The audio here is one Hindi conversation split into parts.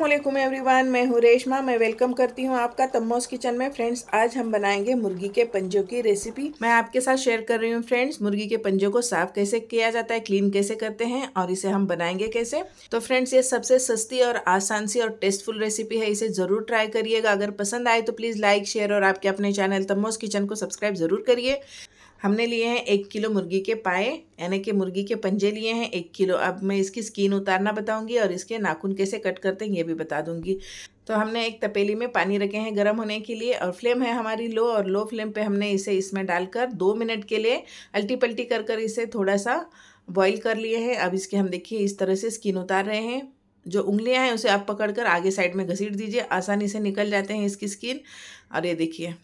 वालेकुम एवरीवन मैं हूँ रेशमा। मैं वेलकम करती हूँ आपका तम्मोस किचन में। फ्रेंड्स आज हम बनाएँगे मुर्गी के पंजों की रेसिपी मैं आपके साथ शेयर कर रही हूँ फ्रेंड्स मुर्गी के पंजों को साफ़ कैसे किया जाता है क्लीन कैसे करते हैं और इसे हम बनाएँगे कैसे। तो फ्रेंड्स ये सबसे सस्ती और आसान सी और टेस्टफुल रेसिपी है, इसे ज़रूर ट्राई करिएगा। अगर पसंद आए तो प्लीज़ लाइक शेयर और आपके अपने चैनल तम्मोस किचन को सब्सक्राइब ज़रूर करिए। हमने लिए हैं एक किलो मुर्गी के पाए, यानी कि मुर्गी के पंजे लिए हैं एक किलो। अब मैं इसकी स्किन उतारना बताऊँगी और इसके नाखून कैसे कट करते हैं ये भी बता दूँगी। तो हमने एक तपेली में पानी रखे हैं गर्म होने के लिए और फ्लेम है हमारी लो और लो फ्लेम पे हमने इसे इसमें डालकर दो मिनट के लिए अल्टी पल्टी कर कर इसे थोड़ा सा बॉईल कर लिए हैं। अब इसके हम देखिए इस तरह से स्किन उतार रहे हैं। जो उंगलियाँ हैं उसे आप पकड़कर आगे साइड में घसीट दीजिए, आसानी से निकल जाते हैं इसकी स्किन और ये देखिए।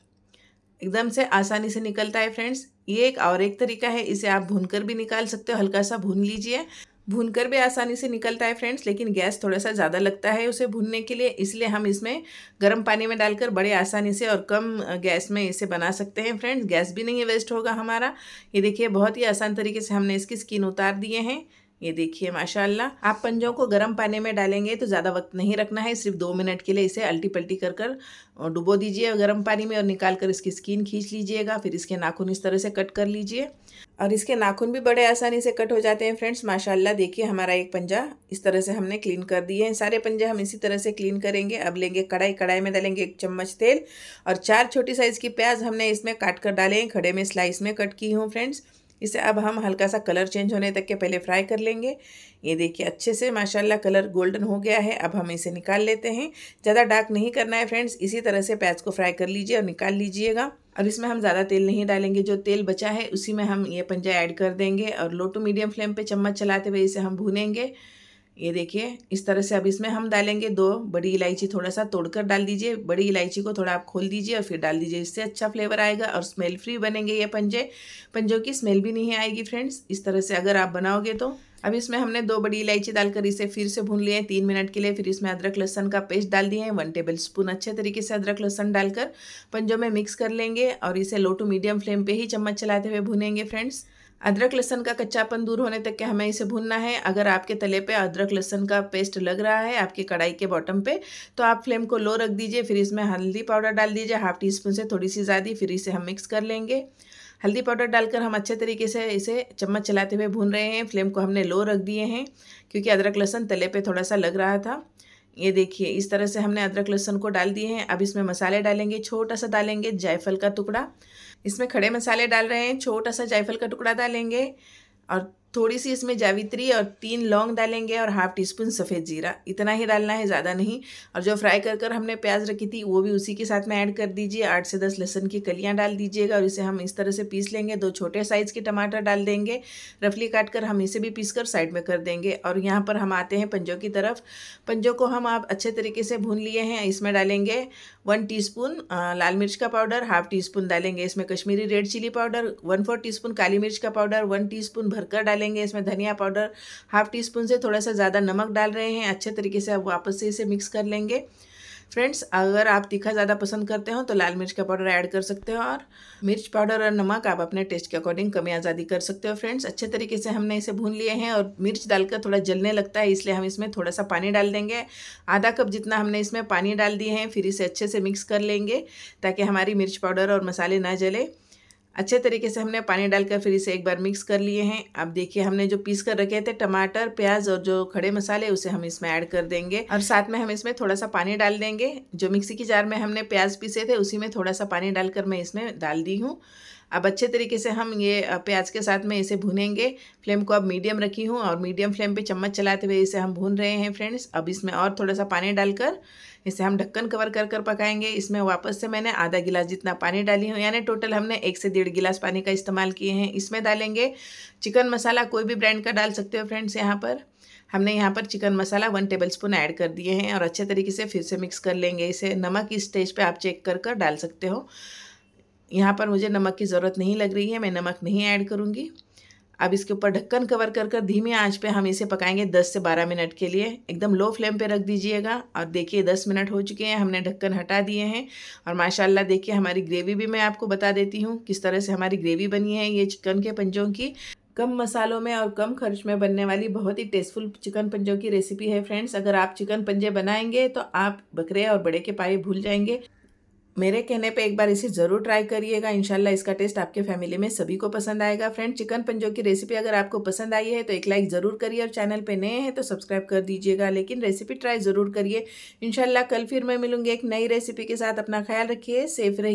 एकदम से आसानी से निकलता है फ्रेंड्स ये एक और एक तरीका है, इसे आप भूनकर भी निकाल सकते हो, हल्का सा भून लीजिए. भूनकर भी आसानी से निकलता है फ्रेंड्स लेकिन गैस थोड़ा सा ज़्यादा लगता है उसे भूनने के लिए, इसलिए हम इसमें गर्म पानी में डालकर बड़े आसानी से और कम गैस में इसे बना सकते हैं फ्रेंड्स गैस भी नहीं वेस्ट होगा हमारा. ये देखिए, बहुत ही आसान तरीके से हमने इसकी स्किन उतार दिए हैं. ये देखिए, माशाल्लाह। आप पंजों को गर्म पानी में डालेंगे तो ज़्यादा वक्त नहीं रखना है, सिर्फ़ दो मिनट के लिए इसे अल्टी पल्टी कर कर डुबो दीजिए गर्म पानी में और निकाल कर इसकी स्किन खींच लीजिएगा, फिर इसके नाखून इस तरह से कट कर लीजिए। और इसके नाखून भी बड़े आसानी से कट हो जाते हैं फ्रेंड्स, माशाल्लाह। देखिए, हमारा एक पंजा इस तरह से हमने क्लीन कर दिए हैं। सारे पंजे हम इसी तरह से क्लीन करेंगे। अब लेंगे कढ़ाई कढ़ाई में डालेंगे एक चम्मच तेल और चार छोटी साइज़ की प्याज हमने इसमें काट कर डाले हैं, खड़े में स्लाइस में कट की हूँ फ्रेंड्स। इसे अब हम हल्का सा कलर चेंज होने तक के पहले फ्राई कर लेंगे। ये देखिए, अच्छे से माशाल्लाह कलर गोल्डन हो गया है। अब हम इसे निकाल लेते हैं। ज़्यादा डार्क नहीं करना है फ्रेंड्स। इसी तरह से प्याज को फ्राई कर लीजिए और निकाल लीजिएगा। और इसमें हम ज़्यादा तेल नहीं डालेंगे। जो तेल बचा है, उसी में हम ये पंजा ऐड कर देंगे। और लो टू मीडियम फ्लेम पर चम्मच चलाते हुए इसे हम भूनेंगे। ये देखिए, इस तरह से अब इसमें हम डालेंगे दो, बड़ी इलायची थोड़ा सा तोड़कर डाल दीजिए, बड़ी इलायची को थोड़ा आप खोल दीजिए और फिर डाल दीजिए, इससे अच्छा फ्लेवर आएगा और स्मेल फ्री बनेंगे ये पंजे। पंजों की स्मेल भी नहीं आएगी फ्रेंड्स, इस तरह से अगर आप बनाओगे तो। अब इसमें हमने दो बड़ी इलायची डालकर इसे फिर से भून लिए तीन मिनट के लिए, फिर इसमें अदरक लहसन का पेस्ट डाल दिए हैं, वन टेबल स्पून अच्छे तरीके से अदरक लहसन डालकर पंजों में मिक्स कर लेंगे और इसे लो टू मीडियम फ्लेम पे ही चम्मच चलाते हुए भुनेंगे फ्रेंड्स। अदरक लहसन का कच्चापन दूर होने तक के हमें इसे भूनना है। अगर आपके तले पे अदरक लहसन का पेस्ट लग रहा है आपके कढ़ाई के बॉटम पे तो आप फ्लेम को लो रख दीजिए, फिर इसमें हल्दी पाउडर डाल दीजिए, हाफ़ टी स्पून से थोड़ी सी ज़्यादा, फिर इसे हम मिक्स कर लेंगे। हल्दी पाउडर डालकर हम अच्छे तरीके से इसे चम्मच चलाते हुए भून रहे हैं। फ्लेम को हमने लो रख दिए हैं, क्योंकि अदरक लहसन तले पर थोड़ा सा लग रहा था। ये देखिए, इस तरह से हमने अदरक लहसुन को डाल दिए हैं। अब इसमें मसाले डालेंगे छोटा सा डालेंगे जायफल का टुकड़ा। इसमें खड़े मसाले डाल रहे हैं छोटा सा जायफल का टुकड़ा डालेंगे और थोड़ी सी इसमें जावित्री और तीन लौंग डालेंगे और हाफ़ टी स्पून सफ़ेद जीरा। इतना ही डालना है, ज़्यादा नहीं। और जो फ्राई कर कर हमने प्याज रखी थी, वो भी उसी के साथ में ऐड कर दीजिए। आठ से दस लहसन की कलियाँ डाल दीजिएगा और इसे हम इस तरह से पीस लेंगे। दो छोटे साइज़ के टमाटर डाल देंगे। रफली काट कर हम इसे भी पीस कर साइड में कर देंगे। और यहाँ पर हम आते हैं पंजों की तरफ़। पंजों को हम आप अच्छे तरीके से भून लिए हैं। इसमें डालेंगे वन टी लाल मिर्च का पाउडर हाफ़ टी स्पून डालेंगे। इसमें Kashmiri red chilli powder one fourth काली मिर्च का पाउडर वन टी भरकर डालेंगे। इसमें धनिया पाउडर हाफ़ टी स्पून से थोड़ा सा ज़्यादा नमक डाल रहे हैं, अच्छे तरीके से अब वापस से इसे मिक्स कर लेंगे। फ्रेंड्स, अगर आप तीखा ज़्यादा पसंद करते हो तो लाल मिर्च का पाउडर ऐड कर सकते हो और मिर्च पाउडर और नमक आप अपने टेस्ट के अकॉर्डिंग कमी आज़ादी कर सकते हो। फ्रेंड्स, अच्छे तरीके से हमने इसे भून लिए हैं और मिर्च डालकर थोड़ा जलने लगता है, इसलिए हम इसमें थोड़ा सा पानी डाल देंगे। आधा कप जितना हमने इसमें पानी डाल दिए हैं, फिर इसे अच्छे से मिक्स कर लेंगे ताकि हमारी मिर्च पाउडर और मसाले ना जले। अच्छे तरीके से हमने पानी डालकर फिर इसे एक बार मिक्स कर लिए हैं। अब देखिए, हमने जो पीस कर रखे थे, टमाटर, प्याज और जो खड़े मसाले, उसे हम इसमें ऐड कर देंगे। और साथ में हम इसमें थोड़ा सा पानी डाल देंगे। जो मिक्सी की जार में हमने प्याज पीसे थे, उसी में थोड़ा सा पानी डालकर मैं इसमें डाल दी हूँ। अब अच्छे तरीके से हम ये प्याज के साथ में इसे भूनेंगे। फ्लेम को अब मीडियम रखी हूँ और मीडियम फ्लेम पे चम्मच चलाते हुए इसे हम भून रहे हैं फ्रेंड्स। अब इसमें और थोड़ा सा पानी डालकर इसे हम ढक्कन कवर कर कर पकाएँगे। इसमें वापस से मैंने आधा गिलास जितना पानी डाली हूँ, यानी टोटल हमने एक से डेढ़ गिलास पानी का इस्तेमाल किए हैं। इसमें डालेंगे चिकन मसाला, कोई भी ब्रांड का डाल सकते हो फ्रेंड्स यहाँ पर। हमने यहाँ पर chicken masala one tablespoon add कर दिए हैं और अच्छे तरीके से फिर से मिक्स कर लेंगे। इसे नमक इस स्टेज पे आप चेक कर कर डाल सकते हो। यहाँ पर मुझे नमक की ज़रूरत नहीं लग रही है, मैं नमक नहीं ऐड करूँगी। अब इसके ऊपर ढक्कन कवर कर कर धीमी आँच पे हम इसे पकाएँगे 10 से 12 मिनट के लिए। एकदम लो फ्लेम पे रख दीजिएगा। और देखिए 10 मिनट हो चुके हैं, हमने ढक्कन हटा दिए हैं। और माशाल्लाह देखिए हमारी ग्रेवी भी मैं आपको बता देती हूँ किस तरह से हमारी ग्रेवी बनी है ये चिकन के पंजों की। कम मसालों में और कम खर्च में बनने वाली बहुत ही टेस्टफुल चिकन पंजों की रेसिपी है फ्रेंड्स अगर आप चिकन पंजे बनाएँगे तो आप बकरे और बड़े के पाए भूल जाएँगे। मेरे कहने पे एक बार इसे ज़रूर ट्राई करिएगा। इंशाल्लाह इसका टेस्ट आपके फैमिली में सभी को पसंद आएगा। फ्रेंड चिकन पंजो की रेसिपी अगर आपको पसंद आई है तो एक लाइक ज़रूर करिए और चैनल पे नए हैं तो सब्सक्राइब कर दीजिएगा। लेकिन रेसिपी ट्राई ज़रूर करिए। इंशाल्लाह कल फिर मैं मिलूँगी एक नई रेसिपी के साथ। अपना ख्याल रखिए सेफ़ रहिए।